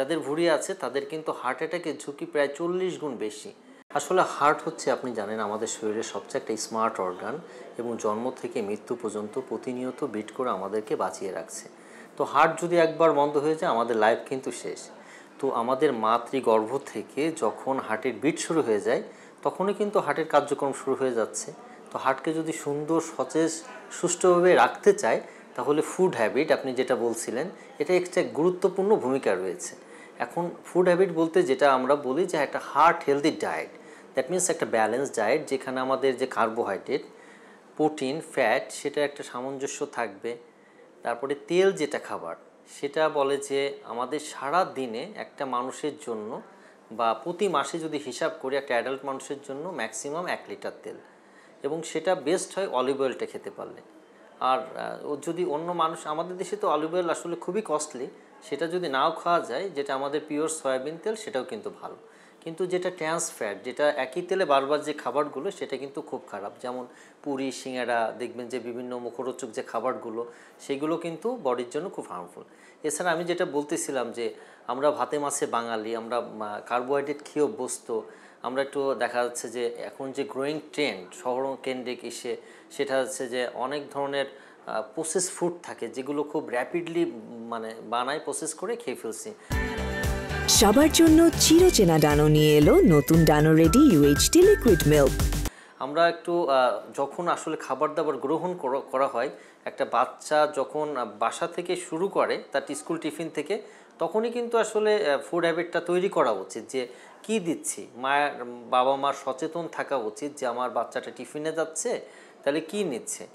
যাদের ভুঁড়ি আছে, তাদের কিন্তু হার্ট অ্যাটাকের ঝুঁকি প্রায় চল্লিশ গুণ বেশি। আসলে হার্ট হচ্ছে, আপনি জানেন, আমাদের শরীরের সবচেয়ে একটা স্মার্ট অর্গান এবং জন্ম থেকে মৃত্যু পর্যন্ত প্রতিনিয়ত বিট করে আমাদেরকে বাঁচিয়ে রাখছে। তো হার্ট যদি একবার বন্ধ হয়ে যায়, আমাদের লাইফ কিন্তু শেষ। তো আমাদের মাতৃগর্ভ থেকে যখন হার্টের বিট শুরু হয়ে যায়, তখনই কিন্তু হার্টের কার্যক্রম শুরু হয়ে যাচ্ছে। তো হার্টকে যদি সুন্দর, সতেজ, সুষ্ঠুভাবে রাখতে চায়, তাহলে ফুড হ্যাবিট আপনি যেটা বলছিলেন, এটা একটা গুরুত্বপূর্ণ ভূমিকা রয়েছে। এখন ফুড হ্যাবিট বলতে যেটা আমরা বলি যে একটা heart healthy diet that means একটা ব্যালেন্স ডায়েট যেখানে আমাদের যে কার্বোহাইড্রেট প্রোটিন ফ্যাট সেটা একটা সামঞ্জস্য থাকবে। তারপরে তেল যেটা খাবার, সেটা বলে যে আমাদের সারা দিনে একটা মানুষের জন্য বা প্রতি মাসে যদি হিসাব করি একটা অ্যাডাল্ট মানুষের জন্য ম্যাক্সিমাম এক লিটার তেল। এবং সেটা বেস্ট হয় অলিভ অয়েলটা খেতে পারলে। আর যদি অন্য মানুষ, আমাদের দেশে তো অলিভ অয়েল আসলে খুবই কস্টলি সেটা যদি নাও খাওয়া যায়, যেটা আমাদের পিওর সয়াবিন তেল, সেটাও কিন্তু ভালো। কিন্তু যেটা ট্রান্স ফ্যাট যেটা একই তেলে বারবার যে খাবারগুলো, সেটা কিন্তু খুব খারাপ। যেমন পুরি, সিঙ্গারা, দেখবেন যে বিভিন্ন মুখরোচক যে খাবারগুলো, সেগুলো কিন্তু বডির জন্য খুব হার্মফুল এছাড়া আমি যেটা বলতেছিলাম যে, আমরা ভাতে মাছে বাঙালি, আমরা কার্বোহাইড্রেট খেয়ে অভ্যস্ত, আমরা একটু দেখা যাচ্ছে যে, এখন যে গ্রোয়িং ট্রেন্ড শহর কেন্দ্রিক এসে, সেটা হচ্ছে যে অনেক ধরনের প্রসেস ফুড থাকে যেগুলো খুব র্যাপিডলি মানে বানায় প্রসেস করে খেয়ে ফেলছি। সবার জন্য চিরচেনা ডানো নিয়ে এলো নতুন Dano ready UHT liquid milk আমরা একটু যখন আসলে খাবার দাবার গ্রহণ করা- করা হয় একটা বাচ্চা যখন বাসা থেকে শুরু করে তার স্কুল টিফিন থেকে তখনই কিন্তু আসলে ফুড হ্যাবিটটা তৈরি করা উচিত যে কি দিচ্ছি? মায়ের বাবা মার সচেতন থাকা উচিত যে আমার বাচ্চাটা টিফিনে যাচ্ছে তাহলে কি নিচ্ছে?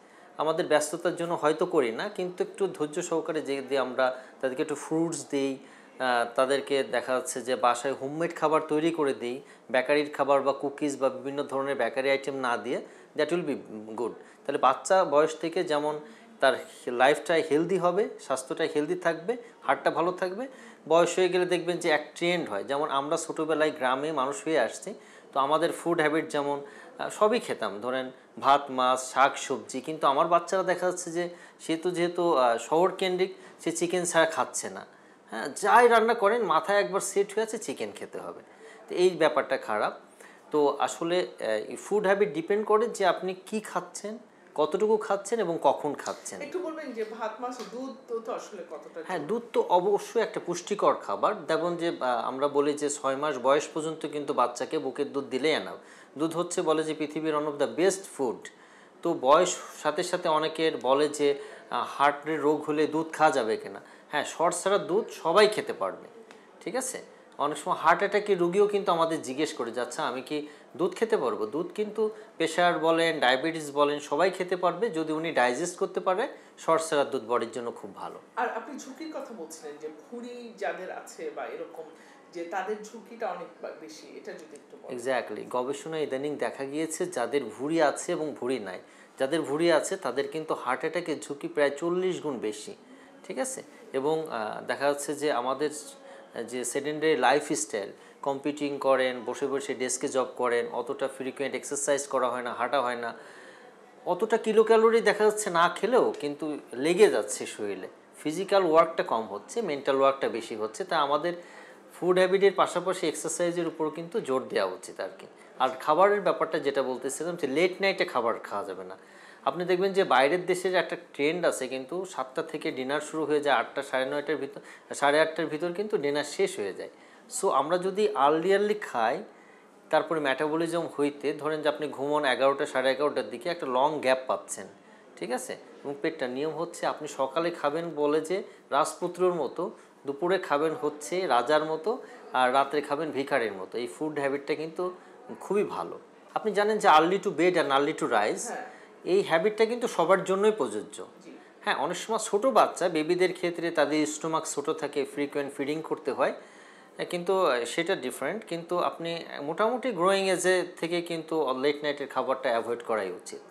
আমাদের ব্যস্ততার জন্য হয়তো করি না, কিন্তু একটু ধৈর্য সহকারে যে দিয়ে আমরা তাদেরকে একটু ফ্রুটস দিই তাদেরকে দেখা যাচ্ছে যে বাসায় হোমমেড খাবার তৈরি করে দিই, বেকারির খাবার বা কুকিজ বা বিভিন্ন ধরনের বেকারি আইটেম না দিয়ে দ্যাট উইল বি গুড তাহলে বাচ্চা বয়স থেকে যেমন তার লাইফটাই হেলদি হবে, স্বাস্থ্যটাই হেলদি থাকবে হার্টটা ভালো থাকবে, বয়স হয়ে গেলে দেখবেন যে এক ট্রেন্ড হয়। যেমন আমরা ছোটোবেলায় গ্রামে মানুষ হয়ে আসছি, তো আমাদের ফুড হ্যাবিট যেমন সবই খেতাম। ধরেন ভাত, মাছ, শাক, সবজি। কিন্তু আমার বাচ্চারা দেখা যাচ্ছে যে, সে তো যেহেতু শহর কেন্দ্রিক সে চিকেন ছাড়া খাচ্ছে না। হ্যাঁ যাই রান্না করেন, মাথায় একবার সেট হয়ে আছে চিকেন খেতে হবে। তো এই ব্যাপারটা খারাপ। তো আসলে ফুড হ্যাবিট ডিপেন্ড করে যে আপনি কি খাচ্ছেন। কতটুকু খাচ্ছেন এবং কখন খাচ্ছেন? একটু বলবেন যে ভাত মাছ দুধ তো আসলে কতটা হ্যাঁ দুধ তো অবশ্যই একটা পুষ্টিকর খাবার। যেমন যে আমরা বলি যে ছয় মাস বয়স পর্যন্ত কিন্তু বাচ্চাকে বুকের দুধ দিলেই আনাও দুধ হচ্ছে বলে যে পৃথিবীর one of the best food তো বয়স সাথে সাথে অনেকের বলে যে হার্টের রোগ হলে দুধ খাওয়া যাবে কিনা। হ্যাঁ শর্ট ছাড়া দুধ সবাই খেতে পারবে। ঠিক আছে? অনেক সময় হার্ট অ্যাটাকের রুগীও কিন্তু আমাদের জিজ্ঞেস করে যাচ্ছে আমি কি দুধ খেতে পারব? দুধ কিন্তু প্রেশার বলেন ডায়াবেটিস বলেন সবাই খেতে পারবে। যদি উনি ডাইজেস্ট করতে পারে ছাড়া দুধ বডির জন্য খুব ভালো। আর আপনি ঝুঁকির কথা বলছিলেন যে ভুঁড়ি যাদের আছে বা এরকম যে তাদের ঝুঁকিটা অনেক বেশি এটা যদি একটু বলেন। এক্স্যাক্টলি গবেষণায় ইদানিং দেখা গিয়েছে যাদের ভুঁড়ি আছে এবং ভুঁড়ি নাই। যাদের ভুঁড়ি আছে তাদের কিন্তু হার্ট অ্যাটাকের ঝুঁকি প্রায় চল্লিশ গুণ বেশি। ঠিক আছে? এবং দেখা যাচ্ছে যে আমাদের যে সেডেন্ডারি লাইফস্টাইল কম্পিটিং করেন, বসে বসে ডেস্কে জব করেন, অতটা ফ্রিকুয়েন্ট এক্সারসাইজ করা হয় না, হাঁটা হয় না। অতটা কিলো ক্যালোরি দেখা যাচ্ছে না খেলেও কিন্তু লেগে যাচ্ছে শরীরে। ফিজিক্যাল ওয়ার্কটা কম হচ্ছে মেন্টাল ওয়ার্কটা বেশি হচ্ছে, তা আমাদের ফুড হ্যাবিটের পাশাপাশি এক্সারসাইজের উপর কিন্তু জোর দেওয়া উচিত আর কি। আর খাবারের ব্যাপারটা যেটা বলতেছিলাম যে লেট নাইটে খাবার খাওয়া যাবে না। আপনি দেখবেন যে বাইরের দেশের একটা ট্রেন্ড আছে, কিন্তু সাতটা থেকে ডিনার শুরু হয়ে যায় আটটা, সাড়ে নয়টার ভিতর, সাড়ে আটটার ভিতর কিন্তু ডিনার শেষ হয়ে যায়। সো আমরা যদি আর্লি আর্লি খাই, তারপরে ম্যাটাবলিজম হইতে, ধরেন যে আপনি ঘুমন এগারোটা, সাড়ে এগারোটার দিকে, একটা লং গ্যাপ পাচ্ছেন, ঠিক আছে? এবং পেটটা নিয়ম হচ্ছে, আপনি সকালে খাবেন বলে যে রাজপুত্রর মতো, দুপুরে খাবেন হচ্ছে রাজার মতো, আর রাত্রে খাবেন ভিখারির মতো। এই ফুড হ্যাবিটটা কিন্তু খুবই ভালো। আপনি জানেন যে early to bed and early to rise. এই হ্যাবিটটা কিন্তু সবার জন্যই প্রযোজ্য। হ্যাঁ অনেক সময় ছোটো বাচ্চা বেবিদের ক্ষেত্রে তাদের স্টোমাক ছোটো থাকে ফ্রিকোয়েন্ট ফিডিং করতে হয় কিন্তু সেটা ডিফারেন্ট কিন্তু আপনি মোটামুটি গ্রোয়িং এজে থেকে কিন্তু লেট নাইটের খাবারটা অ্যাভয়েড করাই উচিত।